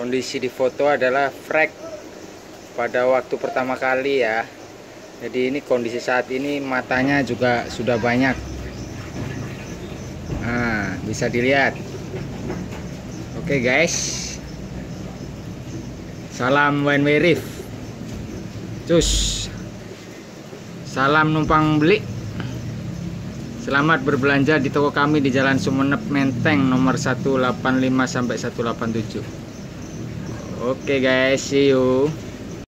kondisi di foto adalah frek pada waktu pertama kali ya. Jadi ini kondisi saat ini matanya juga sudah banyak. Nah bisa dilihat. Oke guys. Salam wine werif. Cus. Salam numpang beli. Selamat berbelanja di toko kami di Jalan Sumenep Menteng nomor 185 sampai 187. Oke guys, see you.